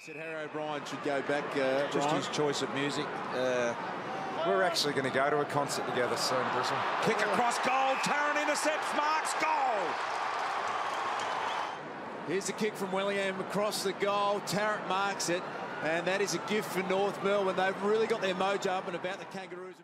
He said Harry O'Brien should go back. Uh, Just Ryan. his choice of music. Uh, We're actually going to go to a concert together soon, Bristol. kick across goal. Tarrant intercepts. Marks goal. Here's the kick from Wellingham across the goal. Tarrant marks it, and that is a gift for North Melbourne. They've really got their mojo up and about the Kangaroos.